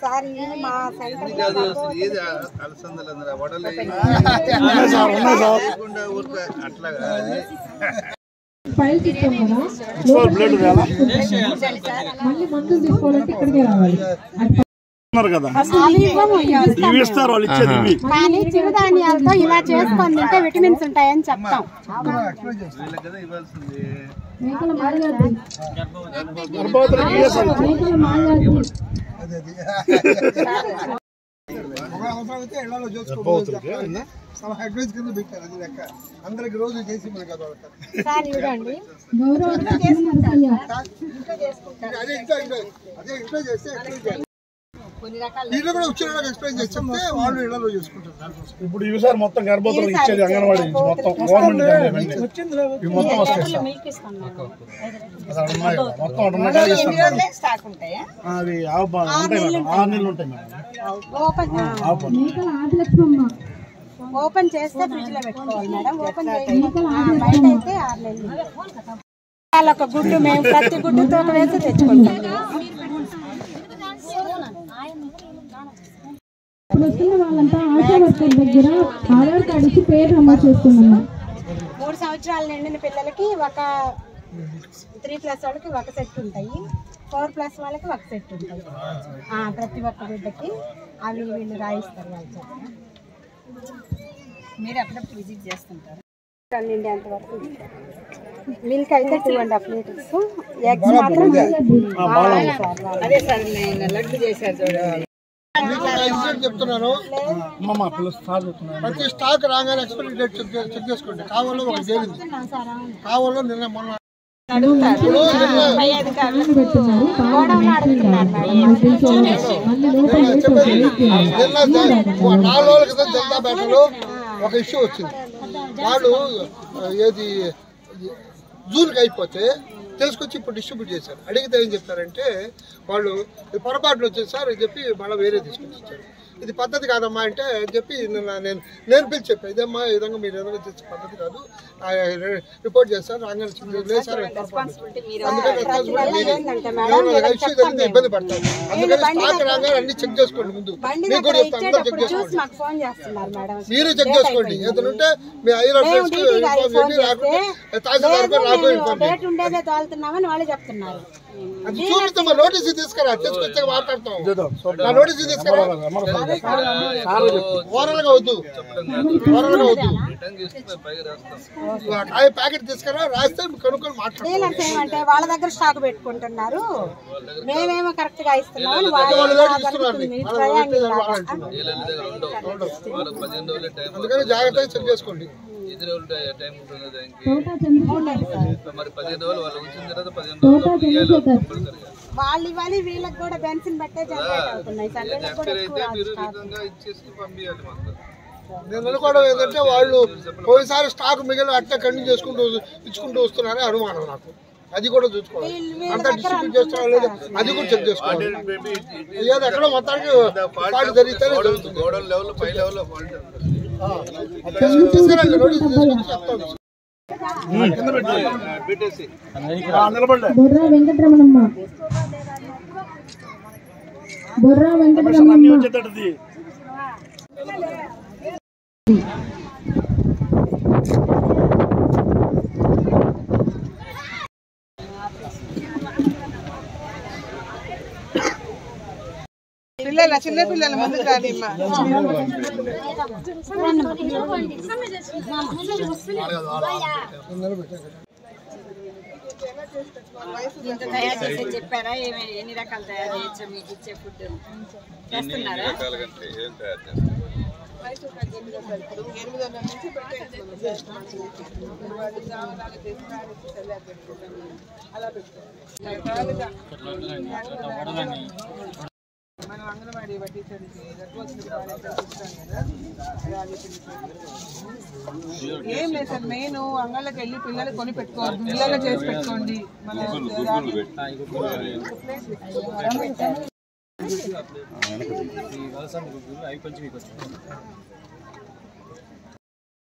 Sir మా file ఇస్తాం కదా. మళ్ళీ మందులు తీసుకోవాలంటే ఇక్కడికే రావాలి. ఉన్నారు కదా. ఇవి ఇస్తాం ఇవి ఇస్తారు వాళ్ళు ఇచ్చేది ఇవి. కానీ చిరుధాన్యాలతో ఇలా చేసుకొని తింటే విటమిన్స్ ఉంటాయని చెప్తాం? అడ్వైస్ కింద పెట్టారు అది లెక్క అందరికి రోజు చేసి మనకి అది అదే ఇంట్లో అదే ఇంట్లో చేస్తే ఇంట్లో కూడా వచ్చిన వాళ్ళకి ఎక్స్ప్లెయిన్ చేసి చెప్తే వాళ్ళు ఇళ్ళలో చేసుకుంటారు. ఇప్పుడు ఇవి సార్ మొత్తం గర్భవతులకు ఇచ్చేది అంగన్వాడీ మొత్తం గవర్నమెంట్ ఇవన్నీ. ఇవి మొత్తం వస్తాయి మేడం. మొత్తం అవి ఆవు ఉంటాయి ఆరు నెలలు ఉంటాయి మేడం. ఓపెన్ చేస్తే ఫ్రిడ్జ్లో పెట్టుకోవాలి మేడం. ఓపెన్ బయట అయితే ఆరు నెలలు. వాళ్ళ ఒక గుడ్డు మేము ప్రతి గుడ్డు తోక వేసి తెచ్చుకుంటాం. ఇప్పుడు వస్తున్న వాళ్ళంతా ఆశా వర్కర్ దగ్గర ఆధార్ కార్డు ఇచ్చి పేరు నమోదు చేసుకున్నాం మూడు సంవత్సరాలు నిండిన పిల్లలకి ఒక త్రీ ప్లస్ వాళ్ళకి ఒక సెట్ ఉంటాయి. ఫోర్ ప్లస్ వాళ్ళకి ఒక సెట్ ఉంటాయి. ఆ, ప్రతి ఒక్క బిడ్డకి అవి వీళ్ళు రాయిస్తారు వాళ్ళ చేత. మీరు అప్పుడప్పుడు విజిట్ చేస్తుంటారు? మిల్క్ అయితే two and half litres. Eggs మాత్రం అదే సార్ నేను లడ్డు చేశారు చెప్తున్నాను ప్రతి స్టాక్ రాగానే ఎక్స్పైరీ డేట్ చెక్ చేసుకోండి. కావాలో ఒక కావాలో నిన్న మొన్న నాలుగు రోజుల క్రితం జనతా బ్యాటలో ఒక ఇష్యూ వచ్చింది. వాళ్ళు ఏది జూన్కి అయిపోతే తీసుకొచ్చి ఇప్పుడు డిస్ట్రిబ్యూట్ చేశారు. అడిగితే ఏం చెప్పారంటే వాళ్ళు పొరపాట్లు వచ్చేసారు అని చెప్పి మళ్ళీ వేరే తీసుకొచ్చి ఇచ్చారు. ఇది పద్ధతి కాదమ్మా అంటే అని చెప్పి నేను నేను పిలిచి చెప్పాను ఇదమ్మా ఈ విధంగా మీరు ఏదైనా చేసే పద్ధతి కాదు. రిపోర్ట్ చేస్తారు రాగానే అందుకని ఇబ్బంది పడతారు. అందుకని రాగానే అన్ని చెక్ చేసుకోండి ముందు. మీకు కూడా చెప్తాను చెక్ చేసుకోండి. మీరు చెక్ చేసుకోండి. ఏదైనా ఉంటే మీ లేదు, నాకు మేము ఇన్ఫార్మ్ డేట్ అది చూపిస్తామా నోటీస్ తీసుకురా తీసుకొచ్చాక మాట్లాడతాం. నా నోటీస్ తీసుకురా. ఓరల్గా వద్దు. గా వద్దు. ప్యాకెట్ తీసుకురా రాస్తే కనుక్కొని మాట్లాడతాం వాళ్ళ దగ్గర స్టాక్ పెట్టుకుంటున్నారు. మేమేమో కరెక్ట్గా ఇస్తున్నాం. అందుకని జాగ్రత్తగా చెక్ చేసుకోండి. ఎన్ని రోజులు టై- టైం ఉంటుంది దానికి? తోట చంద్రశేఖర్ మరి పదిహేను రోజులు వాళ్ళు వచ్చిన తర్వాత పదిహేను రోజులు ఇవ్వాలి కంపల్సరీగా. వాళ్ళు ఇవ్వాలి వీళ్ళకి కూడా బెన్సిన్ బట్టే మీరు. విధంగా ఇచ్చేసి పంపించాలి మాకు. నేను ఏంటంటే వాళ్ళు పోయినసారి స్టాక్ మిగిలిన అట్లా కంటిన్యూ చేసుకుంటూ ఇచ్చుకుంటూ వస్తున్నారని అనుమానం నాకు. అది కూడా చూసుకోవాలి. అంతా డిస్ట్రిబ్యూట్ చేస్తారా లేదా? అది కూడా చెక్ చేసుకోవాలి. ఏదో ఎక్కడో మొత్తానికి ఫాల్ట్ జరిగితేనే జరుగుతుంది. బొర్రా వెంకటరమణమ్మ. బొర్రా అన్ని వెంకటరమణమ్మ చిన్నపిల్లల పిల్లల చిన్న పిల్లల తయారు చేసి చెప్పారా? ఏమి ఎన్ని రకాలు తయారు చేయొచ్చు మీకు ఇచ్చే ఫుడ్? చేస్తున్నారా? అలా అంగన్వాడీ పట్టించడానికి. ఏం లేదు సార్ మెయిన్ అంగళ్ళకి వెళ్ళి పిల్లలు కొని పెట్టుకోవద్దు. పిల్లలు చేసి పెట్టుకోండి. మన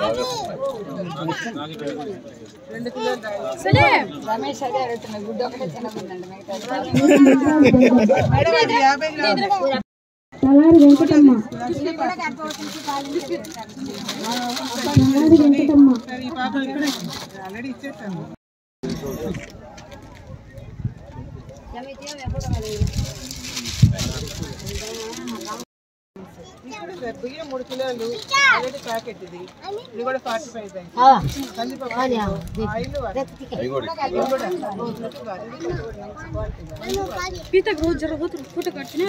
ఆరోగ్య రెండు తలారి వెంకటమ్మ తలారి వెంకటమ్మ ఇచ్చేస్తాను పాప ఇక్కడే ఆల్రెడీ ఇచ్చేసాను ఇక్కడ సార్ బియ్యం మూడు కిలోలు ఆల్రెడీ ప్యాకెట్ ఇది ఇది కూడా ఫార్టీ ఫైవ్ కందిపప్పు ఆయిల్ పీతకు రోజు జరగదు ఫోటో కట్టిన